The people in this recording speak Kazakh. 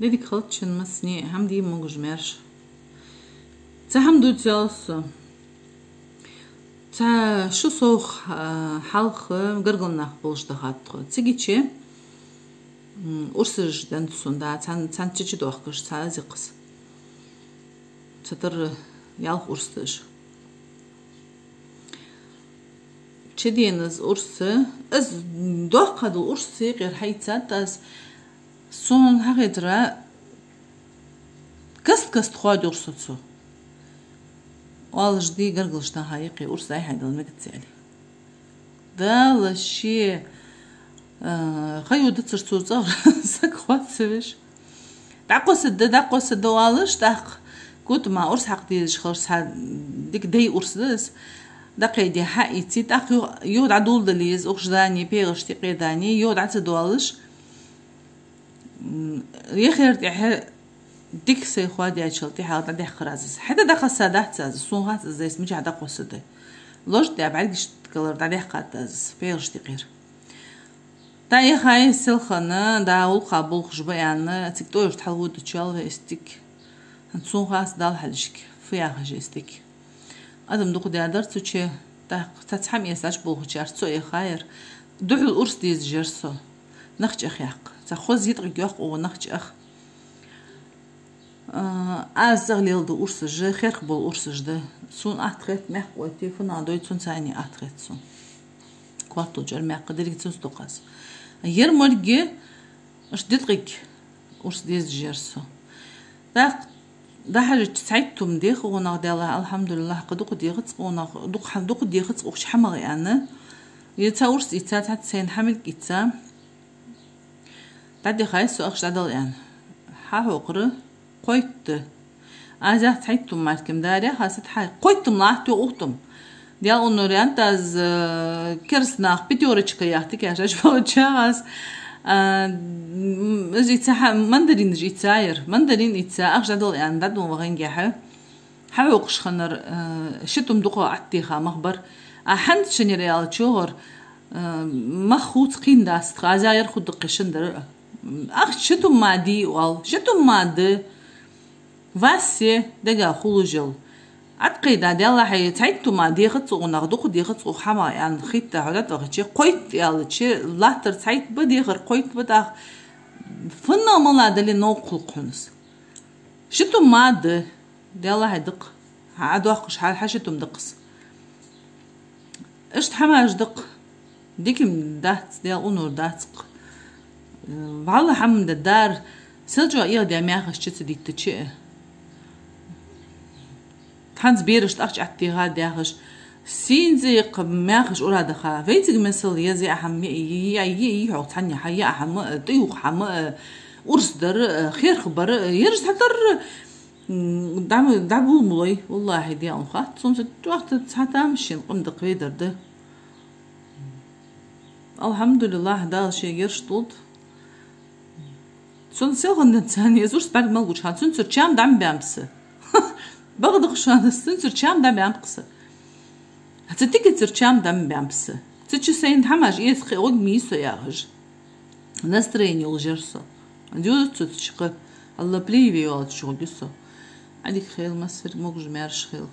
Dedi kılıçın masni ham di mongujmerş. Та ham дуцялсы. Та шу соох халқы гыргылнақ болжды хатқы. Цигиче урсыж дан сунда цан цан чичи доққыш ца зиқыс. Цатыр ялх урстыж. Чеденіз урсы, из доққадыл урсы ғир сон хағидра каст-каст хуад урсыцу. والش دي قرقلش تا حقيقي ورس اي حاجه ما تسالي دا لشي خيو دتر توزار سك خوات سويش دعقوس د دعقوس د والش دق كنت ما ورس حق دي خرس ديك دي ورس دس دقي دي حقي تي دق يود عدول دليز اوكش داني بيغش تي قيداني يود عت ехерти хе диксе хуади ачалти халта дех хразис хеда даха садахцаз сунхацаз эс мича дақосады лош дэ бальгиш калар дадех катаз фейлш дигир Та ихай силханы да ул қабул хужбаяны тиктор талвуд чалва истик сунхас дал халшик фияха жестик адам дуку дадар цуче та тацхам ясач булхучар цо ихайр дуул урс диз жерсо نخچخ يحق تخوز يطرق يحق او نخچخ از زغليل دو ارسج خيرخ بول ارسج ده سون اتخيت محق واتي فنا دوي سون ساني اتخيت سون كوارتو جر محق دليك سون ستوقاس ير مرقي اش ديطرق ارس ديز جيرسو داق دحر تسعدتم ديخ ونغ ديلا الحمد لله قدوق ديغت ونغ دوق حم دوق ديغت وخش حمغي انا ورس إتا تحت سين حمل تدخل سو أخشد الآن حاهو قري قويت. أزا تحيتم مالكم داري خاصت حاي. قويتم لاحتو أختم ديال азайыр құтық Ах, че мади уал, че واسه. Васе, дега хулужел. Атқида дела хай тайт тум мади хыц уна дух ди хыц хама ян хитта хадат ах че қойт ял че латыр тайт бы ди хыр қойт бы да. Фынна мала дели но қулқунс. Че тум мады. Дела хай дық. Аду ахқыш хал хаше والله حمد الدار سلجو ايه دي مياخش تشت ديك تشي تانز بيرش تاخش اتيغا داخش سينزي قماخش أورا دخا فيتك مثل يزي أحم يا يي يحو تانيا حيا أحم تيوخ حم أرس در خير خبر يرس حتر دعم دعبو ملوي والله دي أنخا تصوم وقت حتى مشين قم دقوي در ده الحمد لله دا شي يرش طولت Сунсеғандын езур спарг мал гучхан, сун сурчам дам бямсы. Багдык шуаны сун сурчам дам бямсы. Хацатик сурчам дам бямсы. Цичи сейн хамаш ес хиог мисо яхж. Настроение лжерсо. Дюзу цуцчика. Алла пливи юалт шугисо. Адик хейл масыр мог жмер шхейл.